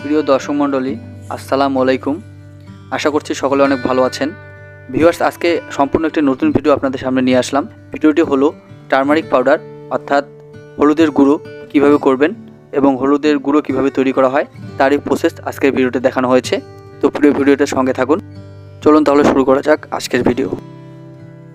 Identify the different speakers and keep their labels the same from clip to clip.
Speaker 1: প্রিয় দর্শক মণ্ডলী, আসসালামু আলাইকুম। আশা করছি সকলে অনেক ভালো আছেন। ভিউয়ার্স, আজকে সম্পূর্ণ একটি নতুন ভিডিও আপনাদের সামনে নিয়ে আসলাম। ভিডিওটি হলো টার্মারিক পাউডার, অর্থাৎ হলুদের গুঁড়ো কীভাবে করবেন এবং হলুদের গুঁড়ো কীভাবে তৈরি করা হয়, তারই প্রসেস আজকের ভিডিওতে দেখানো হয়েছে। তো প্রিয় ভিডিওটার সঙ্গে থাকুন। চলুন তাহলে শুরু করা যাক আজকের ভিডিও।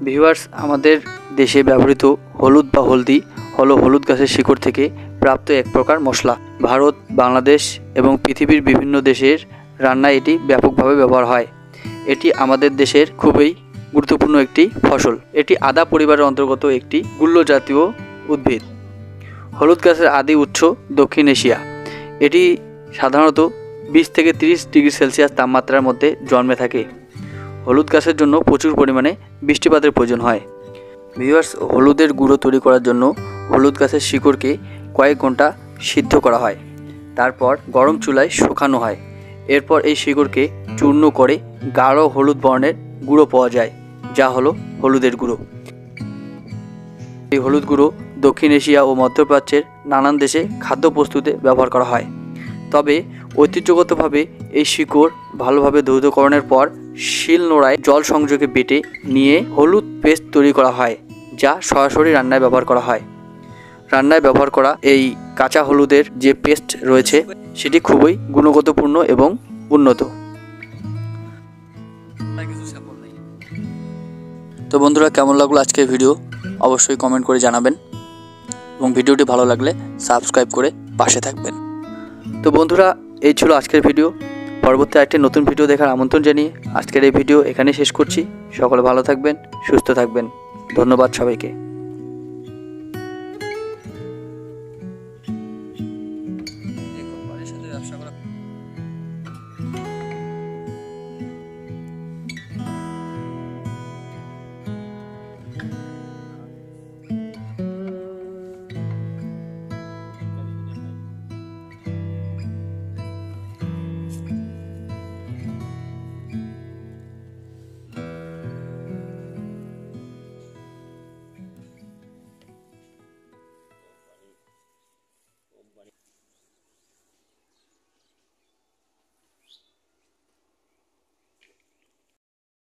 Speaker 1: ভিউয়ার্স, আমাদের দেশে ব্যবহৃত হলুদ বা হলদি হলো হলুদ গাছের শিকড় থেকে প্রাপ্ত এক প্রকার মশলা। ভারত, বাংলাদেশ এবং পৃথিবীর বিভিন্ন দেশের রান্নায় এটি ব্যাপকভাবে ব্যবহার হয়। এটি আমাদের দেশের খুবই গুরুত্বপূর্ণ একটি ফসল। এটি আদা পরিবারের অন্তর্গত একটি গুল্ল জাতীয় উদ্ভিদ। হলুদ গাছের আদি উৎস দক্ষিণ এশিয়া। এটি সাধারণত বিশ থেকে তিরিশ ডিগ্রি সেলসিয়াস তাপমাত্রার মধ্যে জন্মে থাকে। হলুদ গাছের জন্য প্রচুর পরিমাণে বৃষ্টিপাতের প্রয়োজন হয়। ভিউয়ার্স, হলুদের গুঁড়ো তৈরি করার জন্য হলুদ গাছের শিকড়কে কয়েক ঘণ্টা সিদ্ধ করা হয়। তারপর গরম চুলায় শুকানো হয়। এরপর এই শিকড়কে চূর্ণ করে গাঢ় হলুদ বর্ণের গুঁড়ো পাওয়া যায়, যা হলো হলুদের গুঁড়ো। এই হলুদ গুঁড়ো দক্ষিণ এশিয়া ও মধ্যপ্রাচ্যের নানান দেশে খাদ্য প্রস্তুতে ব্যবহার করা হয়। তবে ঐতিহ্যগতভাবে এই শিকড় ভালোভাবে ধৌতকরণের পর শিল নোড়ায় জল সংযোগে বেটে নিয়ে হলুদ পেস্ট তৈরি করা হয়, যা সরাসরি রান্নায় ব্যবহার করা হয়। রান্নায় ব্যবহার করা এই কাঁচা হলুদের যে পেস্ট রয়েছে, সেটি খুবই গুণগতপূর্ণ এবং উন্নত। তো বন্ধুরা, কেমন লাগল আজকের ভিডিও? অবশ্যই কমেন্ট করে জানাবেন। এবং ভিডিওটি ভালো লাগলে সাবস্ক্রাইব করে পাশে থাকবেন। তো বন্ধুরা, এই ছিল আজকের ভিডিও। পরবর্তী একটি নতুন ভিডিও দেখার আমন্ত্রণ জানিয়ে আজকের এই ভিডিও এখানেই শেষ করছি। সকলে ভালো থাকবেন, সুস্থ থাকবেন। ধন্যবাদ সবাইকে।